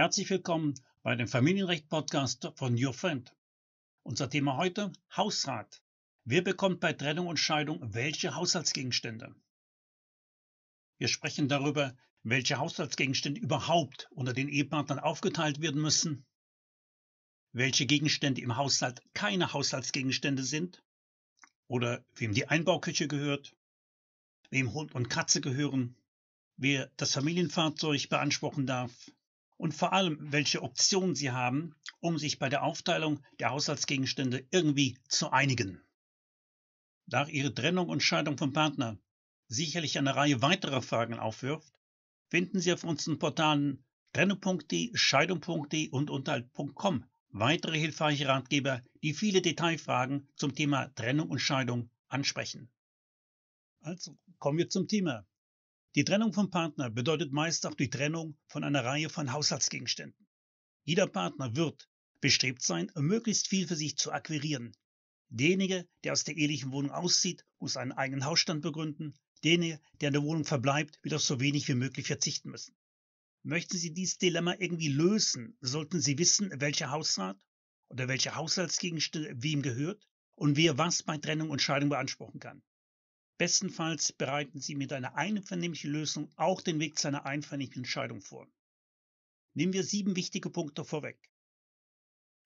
Herzlich willkommen bei dem Familienrecht-Podcast von Your Friend. Unser Thema heute Hausrat. Wer bekommt bei Trennung und Scheidung welche Haushaltsgegenstände? Wir sprechen darüber, welche Haushaltsgegenstände überhaupt unter den Ehepartnern aufgeteilt werden müssen, welche Gegenstände im Haushalt keine Haushaltsgegenstände sind oder wem die Einbauküche gehört, wem Hund und Katze gehören, wer das Familienfahrzeug beanspruchen darf und vor allem, welche Optionen Sie haben, um sich bei der Aufteilung der Haushaltsgegenstände irgendwie zu einigen. Da Ihre Trennung und Scheidung vom Partner sicherlich eine Reihe weiterer Fragen aufwirft, finden Sie auf unseren Portalen trennung.de, scheidung.de und unterhalt.com weitere hilfreiche Ratgeber, die viele Detailfragen zum Thema Trennung und Scheidung ansprechen. Also kommen wir zum Thema. Die Trennung vom Partner bedeutet meist auch die Trennung von einer Reihe von Haushaltsgegenständen. Jeder Partner wird bestrebt sein, möglichst viel für sich zu akquirieren. Derjenige, der aus der ehelichen Wohnung auszieht, muss einen eigenen Hausstand begründen. Derjenige, der in der Wohnung verbleibt, wird auf so wenig wie möglich verzichten müssen. Möchten Sie dieses Dilemma irgendwie lösen, sollten Sie wissen, welcher Hausrat oder welche Haushaltsgegenstände wem gehört und wer was bei Trennung und Scheidung beanspruchen kann. Bestenfalls bereiten Sie mit einer einvernehmlichen Lösung auch den Weg zu einer einvernehmlichen Entscheidung vor. Nehmen wir sieben wichtige Punkte vorweg.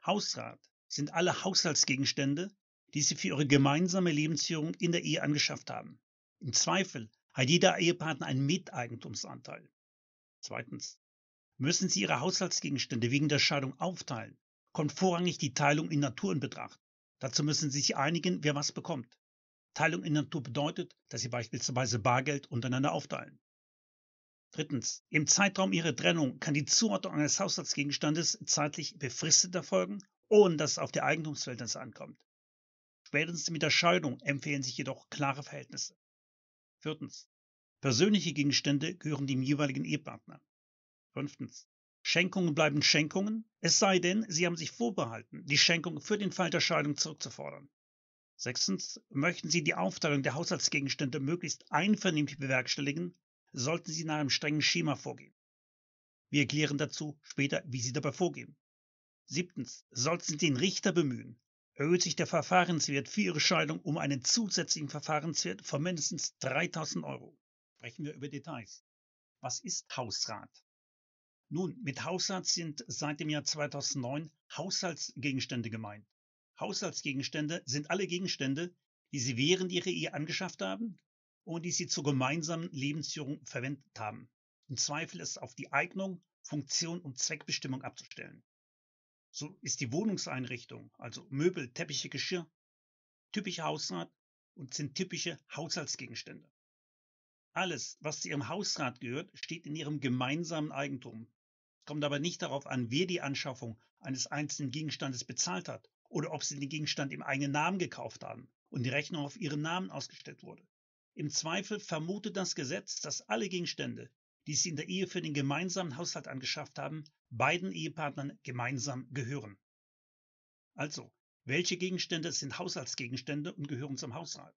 Hausrat sind alle Haushaltsgegenstände, die Sie für Ihre gemeinsame Lebensführung in der Ehe angeschafft haben. Im Zweifel hat jeder Ehepartner einen Miteigentumsanteil. Zweitens. Müssen Sie Ihre Haushaltsgegenstände wegen der Scheidung aufteilen, kommt vorrangig die Teilung in Natur in Betracht. Dazu müssen Sie sich einigen, wer was bekommt. Teilung in Natur bedeutet, dass Sie beispielsweise Bargeld untereinander aufteilen. Drittens. Im Zeitraum Ihrer Trennung kann die Zuordnung eines Haushaltsgegenstandes zeitlich befristet erfolgen, ohne dass es auf die Eigentumsverhältnisse ankommt. Spätestens mit der Scheidung empfehlen sich jedoch klare Verhältnisse. Viertens. Persönliche Gegenstände gehören dem jeweiligen Ehepartner. Fünftens. Schenkungen bleiben Schenkungen, es sei denn, Sie haben sich vorbehalten, die Schenkung für den Fall der Scheidung zurückzufordern. Sechstens, möchten Sie die Aufteilung der Haushaltsgegenstände möglichst einvernehmlich bewerkstelligen, sollten Sie nach einem strengen Schema vorgehen. Wir erklären dazu später, wie Sie dabei vorgehen. Siebtens, sollten Sie den Richter bemühen, erhöht sich der Verfahrenswert für Ihre Scheidung um einen zusätzlichen Verfahrenswert von mindestens 3000 Euro. Sprechen wir über Details. Was ist Hausrat? Nun, mit Hausrat sind seit dem Jahr 2009 Haushaltsgegenstände gemeint. Haushaltsgegenstände sind alle Gegenstände, die Sie während Ihrer Ehe angeschafft haben und die Sie zur gemeinsamen Lebensführung verwendet haben. Im Zweifel ist auf die Eignung, Funktion und Zweckbestimmung abzustellen. So ist die Wohnungseinrichtung, also Möbel, Teppiche, Geschirr, typischer Hausrat und sind typische Haushaltsgegenstände. Alles, was zu Ihrem Hausrat gehört, steht in Ihrem gemeinsamen Eigentum. Es kommt aber nicht darauf an, wer die Anschaffung eines einzelnen Gegenstandes bezahlt hat oder ob sie den Gegenstand im eigenen Namen gekauft haben und die Rechnung auf ihren Namen ausgestellt wurde. Im Zweifel vermutet das Gesetz, dass alle Gegenstände, die sie in der Ehe für den gemeinsamen Haushalt angeschafft haben, beiden Ehepartnern gemeinsam gehören. Also, welche Gegenstände sind Haushaltsgegenstände und gehören zum Haushalt?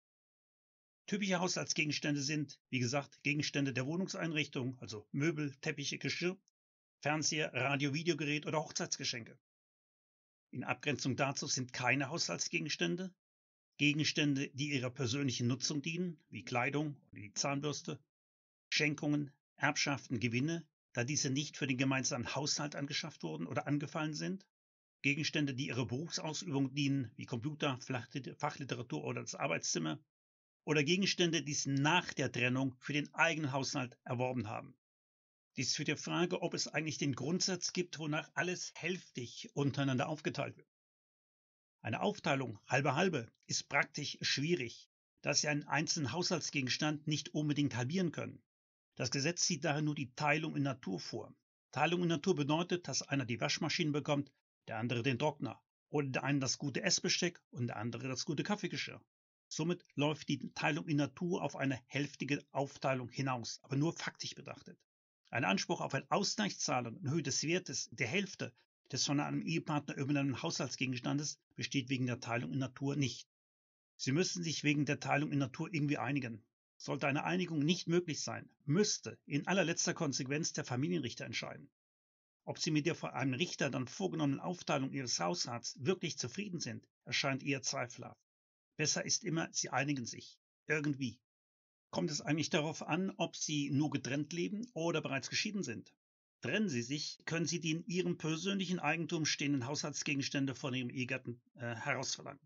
Typische Haushaltsgegenstände sind, wie gesagt, Gegenstände der Wohnungseinrichtung, also Möbel, Teppiche, Geschirr, Fernseher, Radio, Videogerät oder Hochzeitsgeschenke. In Abgrenzung dazu sind keine Haushaltsgegenstände, Gegenstände, die ihrer persönlichen Nutzung dienen, wie Kleidung oder die Zahnbürste, Schenkungen, Erbschaften, Gewinne, da diese nicht für den gemeinsamen Haushalt angeschafft wurden oder angefallen sind, Gegenstände, die ihrer Berufsausübung dienen, wie Computer, Fachliteratur oder das Arbeitszimmer, oder Gegenstände, die sie nach der Trennung für den eigenen Haushalt erworben haben. Dies führt der Frage, ob es eigentlich den Grundsatz gibt, wonach alles hälftig untereinander aufgeteilt wird. Eine Aufteilung halbe halbe ist praktisch schwierig, da Sie einen einzelnen Haushaltsgegenstand nicht unbedingt halbieren können. Das Gesetz sieht daher nur die Teilung in Natur vor. Teilung in Natur bedeutet, dass einer die Waschmaschine bekommt, der andere den Trockner oder der eine das gute Essbesteck und der andere das gute Kaffeegeschirr. Somit läuft die Teilung in Natur auf eine hälftige Aufteilung hinaus, aber nur faktisch betrachtet. Ein Anspruch auf eine Ausgleichszahlung in Höhe des Wertes der Hälfte des von einem Ehepartner übernommenen Haushaltsgegenstandes besteht wegen der Teilung in Natur nicht. Sie müssen sich wegen der Teilung in Natur irgendwie einigen. Sollte eine Einigung nicht möglich sein, müsste in allerletzter Konsequenz der Familienrichter entscheiden. Ob Sie mit der vor einem Richter dann vorgenommenen Aufteilung Ihres Hausrats wirklich zufrieden sind, erscheint eher zweifelhaft. Besser ist immer, Sie einigen sich. Irgendwie. Kommt es eigentlich darauf an, ob Sie nur getrennt leben oder bereits geschieden sind? Trennen Sie sich, können Sie die in Ihrem persönlichen Eigentum stehenden Haushaltsgegenstände von Ihrem Ehegatten äh, herausverlangen.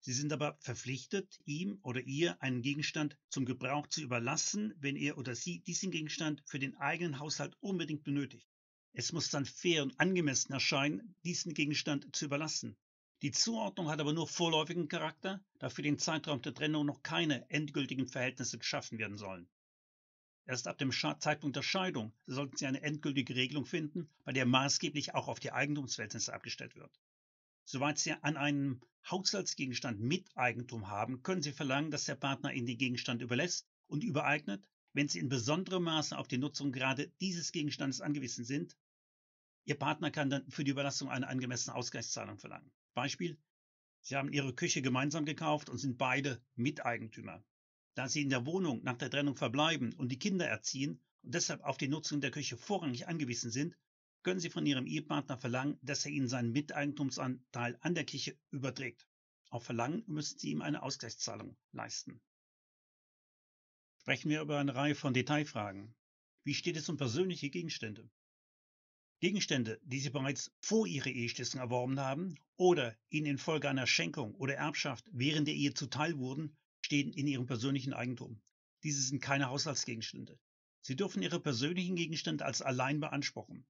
Sie sind aber verpflichtet, ihm oder ihr einen Gegenstand zum Gebrauch zu überlassen, wenn er oder sie diesen Gegenstand für den eigenen Haushalt unbedingt benötigt. Es muss dann fair und angemessen erscheinen, diesen Gegenstand zu überlassen. Die Zuordnung hat aber nur vorläufigen Charakter, da für den Zeitraum der Trennung noch keine endgültigen Verhältnisse geschaffen werden sollen. Erst ab dem Zeitpunkt der Scheidung sollten Sie eine endgültige Regelung finden, bei der maßgeblich auch auf die Eigentumsverhältnisse abgestellt wird. Soweit Sie an einem Haushaltsgegenstand Miteigentum haben, können Sie verlangen, dass der Partner Ihnen den Gegenstand überlässt und übereignet, wenn Sie in besonderem Maße auf die Nutzung gerade dieses Gegenstandes angewiesen sind. Ihr Partner kann dann für die Überlassung eine angemessene Ausgleichszahlung verlangen. Beispiel, Sie haben Ihre Küche gemeinsam gekauft und sind beide Miteigentümer. Da Sie in der Wohnung nach der Trennung verbleiben und die Kinder erziehen und deshalb auf die Nutzung der Küche vorrangig angewiesen sind, können Sie von Ihrem Ehepartner verlangen, dass er Ihnen seinen Miteigentumsanteil an der Küche überträgt. Auf Verlangen müssen Sie ihm eine Ausgleichszahlung leisten. Sprechen wir über eine Reihe von Detailfragen. Wie steht es um persönliche Gegenstände? Gegenstände, die Sie bereits vor Ihrer Eheschließung erworben haben oder Ihnen infolge einer Schenkung oder Erbschaft während der Ehe zuteil wurden, stehen in Ihrem persönlichen Eigentum. Diese sind keine Haushaltsgegenstände. Sie dürfen Ihre persönlichen Gegenstände als allein beanspruchen.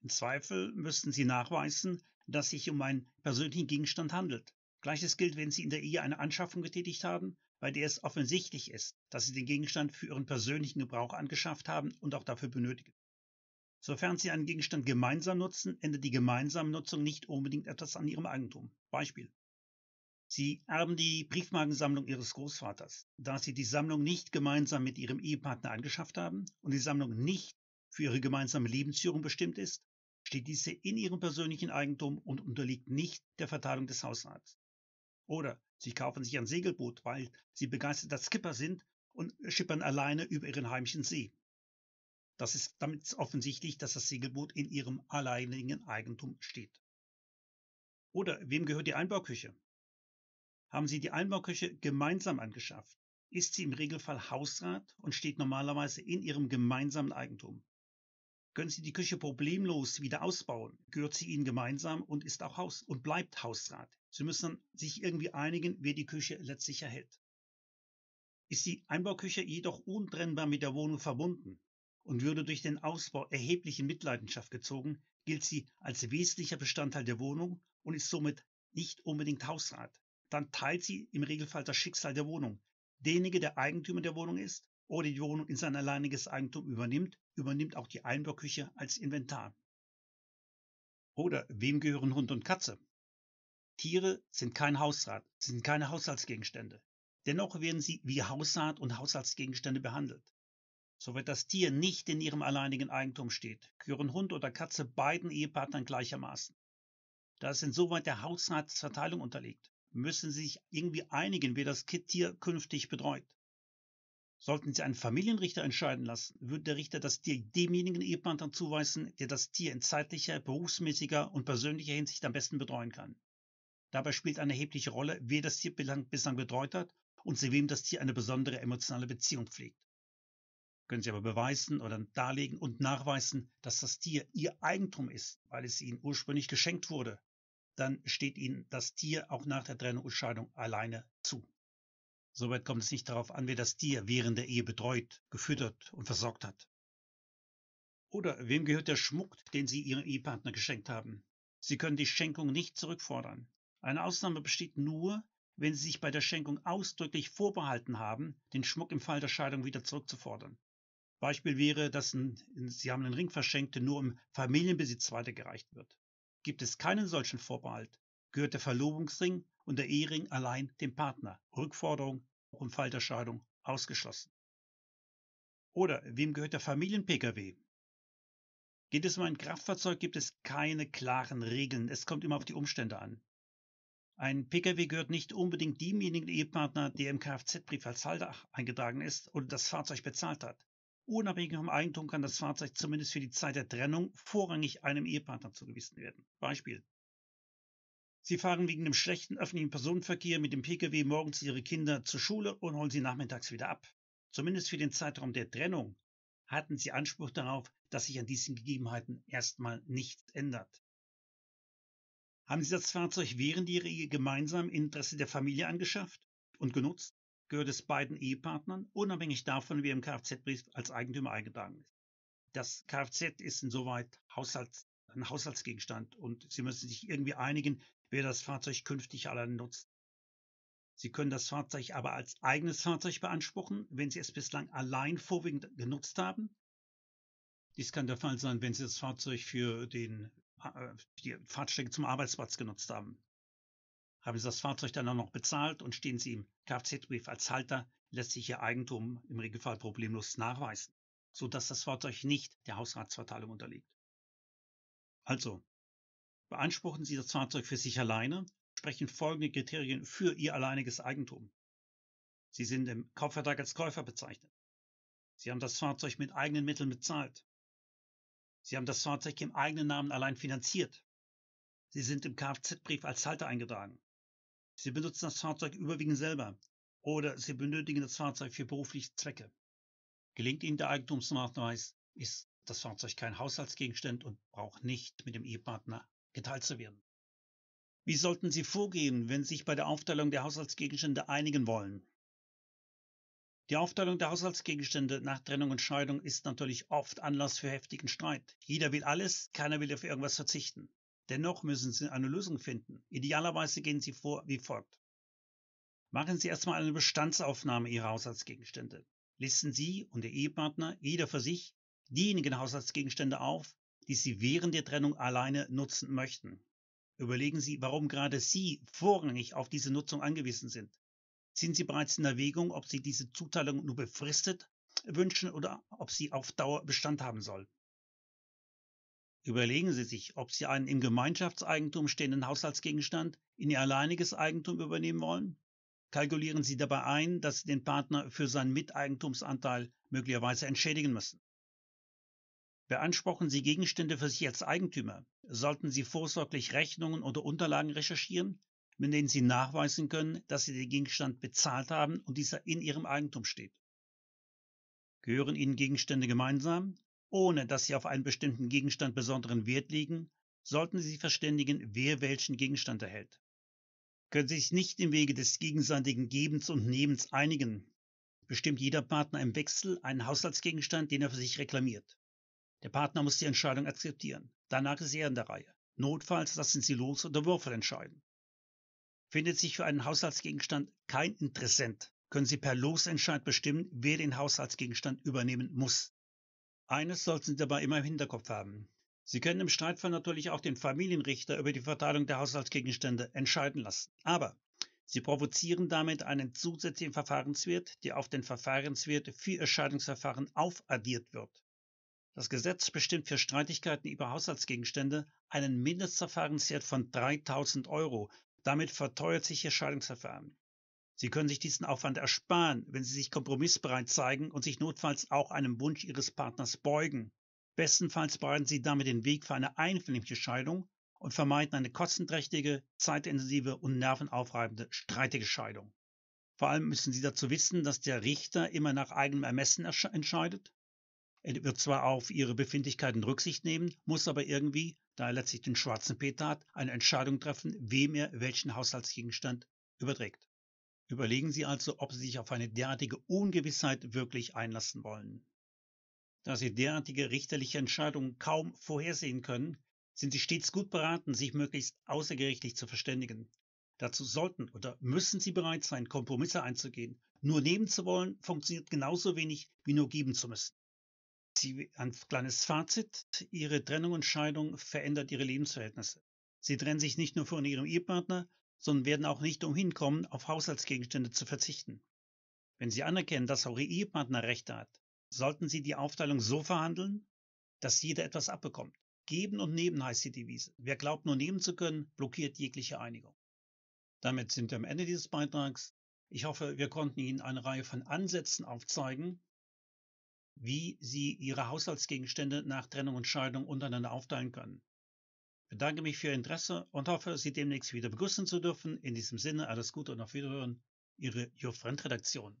Im Zweifel müssten Sie nachweisen, dass es sich um einen persönlichen Gegenstand handelt. Gleiches gilt, wenn Sie in der Ehe eine Anschaffung getätigt haben, bei der es offensichtlich ist, dass Sie den Gegenstand für Ihren persönlichen Gebrauch angeschafft haben und auch dafür benötigen. Sofern Sie einen Gegenstand gemeinsam nutzen, ändert die gemeinsame Nutzung nicht unbedingt etwas an Ihrem Eigentum. Beispiel. Sie erben die Briefmarkensammlung Ihres Großvaters. Da Sie die Sammlung nicht gemeinsam mit Ihrem Ehepartner angeschafft haben und die Sammlung nicht für Ihre gemeinsame Lebensführung bestimmt ist, steht diese in ihrem persönlichen Eigentum und unterliegt nicht der Verteilung des Hausrats. Oder sie kaufen sich ein Segelboot, weil sie begeisterter Skipper sind und schippern alleine über ihren heimischen See. Das ist damit offensichtlich, dass das Segelboot in ihrem alleinigen Eigentum steht. Oder wem gehört die Einbauküche? Haben Sie die Einbauküche gemeinsam angeschafft, ist sie im Regelfall Hausrat und steht normalerweise in Ihrem gemeinsamen Eigentum. Können Sie die Küche problemlos wieder ausbauen, gehört sie Ihnen gemeinsam und ist auch Haus und bleibt Hausrat. Sie müssen sich irgendwie einigen, wer die Küche letztlich erhält. Ist die Einbauküche jedoch untrennbar mit der Wohnung verbunden und würde durch den Ausbau erheblich in Mitleidenschaft gezogen, gilt sie als wesentlicher Bestandteil der Wohnung und ist somit nicht unbedingt Hausrat. Dann teilt sie im Regelfall das Schicksal der Wohnung. Derjenige, der Eigentümer der Wohnung ist, oder die Wohnung in sein alleiniges Eigentum übernimmt, übernimmt auch die Einbauküche als Inventar. Oder wem gehören Hund und Katze? Tiere sind kein Hausrat, sind keine Haushaltsgegenstände. Dennoch werden sie wie Hausrat und Haushaltsgegenstände behandelt. Soweit das Tier nicht in ihrem alleinigen Eigentum steht, gehören Hund oder Katze beiden Ehepartnern gleichermaßen. Da es insoweit der Hausratsverteilung unterliegt, müssen sie sich irgendwie einigen, wer das Tier künftig betreut. Sollten Sie einen Familienrichter entscheiden lassen, würde der Richter das Tier demjenigen Ehepartner zuweisen, der das Tier in zeitlicher, berufsmäßiger und persönlicher Hinsicht am besten betreuen kann. Dabei spielt eine erhebliche Rolle, wer das Tier bislang betreut hat und zu wem das Tier eine besondere emotionale Beziehung pflegt. Können Sie aber beweisen oder darlegen und nachweisen, dass das Tier Ihr Eigentum ist, weil es Ihnen ursprünglich geschenkt wurde, dann steht Ihnen das Tier auch nach der Trennung und Scheidung alleine zu. Soweit kommt es nicht darauf an, wer das Tier während der Ehe betreut, gefüttert und versorgt hat. Oder wem gehört der Schmuck, den Sie Ihrem Ehepartner geschenkt haben? Sie können die Schenkung nicht zurückfordern. Eine Ausnahme besteht nur, wenn Sie sich bei der Schenkung ausdrücklich vorbehalten haben, den Schmuck im Fall der Scheidung wieder zurückzufordern. Beispiel wäre, dass ein, Sie haben einen Ring verschenkt, der nur im Familienbesitz weitergereicht wird. Gibt es keinen solchen Vorbehalt, gehört der Verlobungsring und der Ehering allein dem Partner. Rückforderung auch im Fall der Scheidung ausgeschlossen. Oder wem gehört der Familien-Pkw? Geht es um ein Kraftfahrzeug, gibt es keine klaren Regeln. Es kommt immer auf die Umstände an. Ein Pkw gehört nicht unbedingt demjenigen Ehepartner, der im Kfz-Brief als Halter eingetragen ist oder das Fahrzeug bezahlt hat. Unabhängig vom Eigentum kann das Fahrzeug zumindest für die Zeit der Trennung vorrangig einem Ehepartner zugewiesen werden. Beispiel. Sie fahren wegen dem schlechten öffentlichen Personenverkehr mit dem Pkw morgens Ihre Kinder zur Schule und holen sie nachmittags wieder ab. Zumindest für den Zeitraum der Trennung hatten Sie Anspruch darauf, dass sich an diesen Gegebenheiten erstmal nichts ändert. Haben Sie das Fahrzeug während Ihrer Ehe gemeinsam im Interesse der Familie angeschafft und genutzt, gehört es beiden Ehepartnern, unabhängig davon, wer im Kfz-Brief als Eigentümer eingetragen ist. Das Kfz ist insoweit Haushalts, ein Haushaltsgegenstand und Sie müssen sich irgendwie einigen, wer das Fahrzeug künftig allein nutzt. Sie können das Fahrzeug aber als eigenes Fahrzeug beanspruchen, wenn Sie es bislang allein vorwiegend genutzt haben. Dies kann der Fall sein, wenn Sie das Fahrzeug für den, äh, die Fahrtstrecke zum Arbeitsplatz genutzt haben. Haben Sie das Fahrzeug dann auch noch bezahlt und stehen Sie im Kfz-Brief als Halter, lässt sich Ihr Eigentum im Regelfall problemlos nachweisen, sodass das Fahrzeug nicht der Hausratsverteilung unterliegt. Also, beanspruchen Sie das Fahrzeug für sich alleine, sprechen folgende Kriterien für Ihr alleiniges Eigentum. Sie sind im Kaufvertrag als Käufer bezeichnet. Sie haben das Fahrzeug mit eigenen Mitteln bezahlt. Sie haben das Fahrzeug im eigenen Namen allein finanziert. Sie sind im Kfz-Brief als Halter eingetragen. Sie benutzen das Fahrzeug überwiegend selber oder Sie benötigen das Fahrzeug für berufliche Zwecke. Gelingt Ihnen der Eigentumsnachweis, ist das Fahrzeug kein Haushaltsgegenstand und braucht nicht mit dem Ehepartner geteilt zu werden. Wie sollten Sie vorgehen, wenn Sie sich bei der Aufteilung der Haushaltsgegenstände einigen wollen? Die Aufteilung der Haushaltsgegenstände nach Trennung und Scheidung ist natürlich oft Anlass für heftigen Streit. Jeder will alles, keiner will auf irgendwas verzichten. Dennoch müssen Sie eine Lösung finden. Idealerweise gehen Sie vor wie folgt. Machen Sie erstmal eine Bestandsaufnahme Ihrer Haushaltsgegenstände. Listen Sie und der Ehepartner, jeder für sich, diejenigen Haushaltsgegenstände auf, die Sie während der Trennung alleine nutzen möchten. Überlegen Sie, warum gerade Sie vorrangig auf diese Nutzung angewiesen sind. Sind Sie bereits in Erwägung, ob Sie diese Zuteilung nur befristet wünschen oder ob sie auf Dauer Bestand haben soll? Überlegen Sie sich, ob Sie einen im Gemeinschaftseigentum stehenden Haushaltsgegenstand in Ihr alleiniges Eigentum übernehmen wollen. Kalkulieren Sie dabei ein, dass Sie den Partner für seinen Miteigentumsanteil möglicherweise entschädigen müssen. Beanspruchen Sie Gegenstände für sich als Eigentümer, sollten Sie vorsorglich Rechnungen oder Unterlagen recherchieren, mit denen Sie nachweisen können, dass Sie den Gegenstand bezahlt haben und dieser in Ihrem Eigentum steht. Gehören Ihnen Gegenstände gemeinsam, ohne dass Sie auf einen bestimmten Gegenstand besonderen Wert legen, sollten Sie sich verständigen, wer welchen Gegenstand erhält. Können Sie sich nicht im Wege des gegenseitigen Gebens und Nehmens einigen, bestimmt jeder Partner im Wechsel einen Haushaltsgegenstand, den er für sich reklamiert. Der Partner muss die Entscheidung akzeptieren. Danach ist er in der Reihe. Notfalls lassen Sie los oder Würfel entscheiden. Findet sich für einen Haushaltsgegenstand kein Interessent, können Sie per Losentscheid bestimmen, wer den Haushaltsgegenstand übernehmen muss. Eines sollten Sie dabei immer im Hinterkopf haben. Sie können im Streitfall natürlich auch den Familienrichter über die Verteilung der Haushaltsgegenstände entscheiden lassen. Aber Sie provozieren damit einen zusätzlichen Verfahrenswert, der auf den Verfahrenswert für Ihr Scheidungsverfahren aufaddiert wird. Das Gesetz bestimmt für Streitigkeiten über Haushaltsgegenstände einen Mindestverfahrenswert von 3000 Euro. Damit verteuert sich Ihr Scheidungsverfahren. Sie können sich diesen Aufwand ersparen, wenn Sie sich kompromissbereit zeigen und sich notfalls auch einem Wunsch Ihres Partners beugen. Bestenfalls bereiten Sie damit den Weg für eine einvernehmliche Scheidung und vermeiden eine kostenträchtige, zeitintensive und nervenaufreibende streitige Scheidung. Vor allem müssen Sie dazu wissen, dass der Richter immer nach eigenem Ermessen entscheidet. Er wird zwar auf Ihre Befindlichkeiten Rücksicht nehmen, muss aber irgendwie, da er letztlich den schwarzen Peter hat, eine Entscheidung treffen, wem er welchen Haushaltsgegenstand überträgt. Überlegen Sie also, ob Sie sich auf eine derartige Ungewissheit wirklich einlassen wollen. Da Sie derartige richterliche Entscheidungen kaum vorhersehen können, sind Sie stets gut beraten, sich möglichst außergerichtlich zu verständigen. Dazu sollten oder müssen Sie bereit sein, Kompromisse einzugehen. Nur nehmen zu wollen, funktioniert genauso wenig wie nur geben zu müssen. Sie, ein kleines Fazit. Ihre Trennung und Scheidung verändert Ihre Lebensverhältnisse. Sie trennen sich nicht nur von Ihrem Ehepartner, sondern werden auch nicht umhin kommen, auf Haushaltsgegenstände zu verzichten. Wenn Sie anerkennen, dass auch Ihr Ehepartner Rechte hat, sollten Sie die Aufteilung so verhandeln, dass jeder etwas abbekommt. Geben und nehmen heißt die Devise. Wer glaubt, nur nehmen zu können, blockiert jegliche Einigung. Damit sind wir am Ende dieses Beitrags. Ich hoffe, wir konnten Ihnen eine Reihe von Ansätzen aufzeigen, wie Sie Ihre Haushaltsgegenstände nach Trennung und Scheidung untereinander aufteilen können. Ich bedanke mich für Ihr Interesse und hoffe, Sie demnächst wieder begrüßen zu dürfen. In diesem Sinne alles Gute und auf Wiederhören. Ihre Your Friend Redaktion.